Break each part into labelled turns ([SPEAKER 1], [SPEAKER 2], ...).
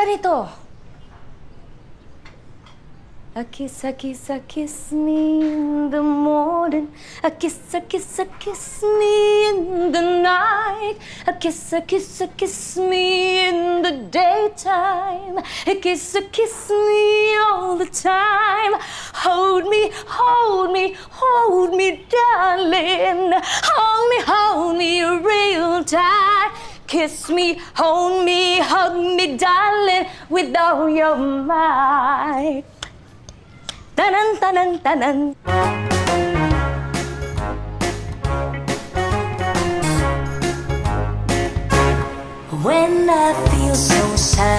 [SPEAKER 1] ganito. A kiss, a kiss, a kiss me in the morning. A kiss, a kiss, a kiss me in the night. A kiss, a kiss, a kiss me in the daytime. A kiss, a kiss me all the time. Hold me, hold me, hold me, darling. Hold me, Kiss me, hold me, hug me, darling, with all your might. Tanan, tanan, tanan.
[SPEAKER 2] When I feel so sad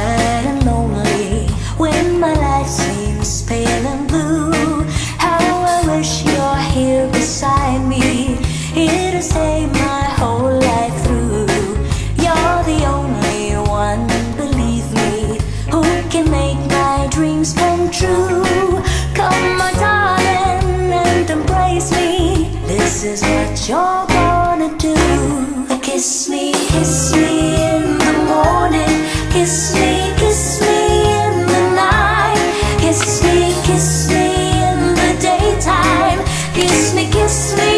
[SPEAKER 2] make my dreams come true. Come, my darling, and embrace me. This is what you're gonna do. Kiss me, kiss me in the morning. Kiss me, kiss me in the night. Kiss me, kiss me in the daytime. Kiss me, kiss me.